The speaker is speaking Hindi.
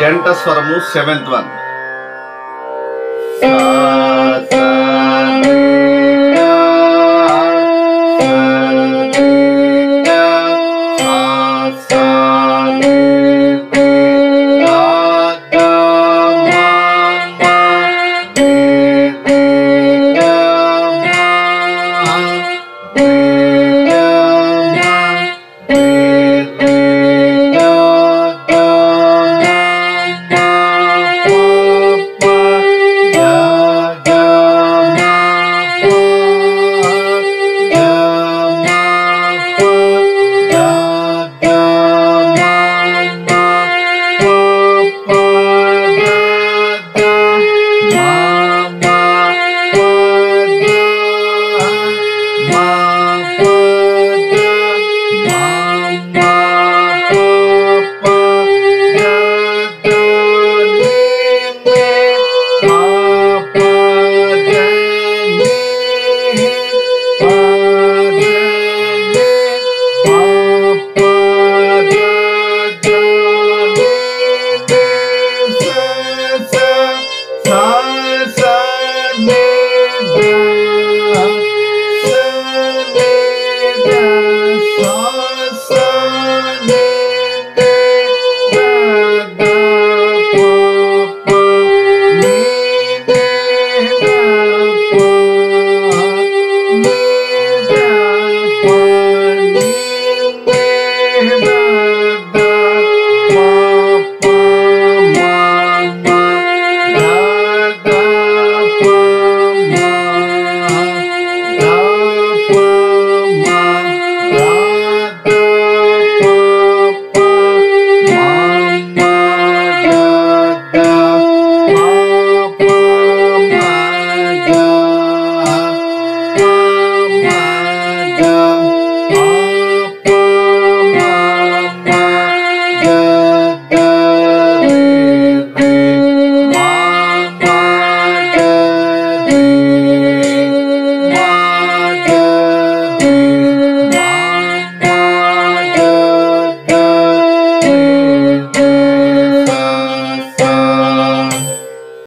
జంట స్వరము సెవెంత్ వన్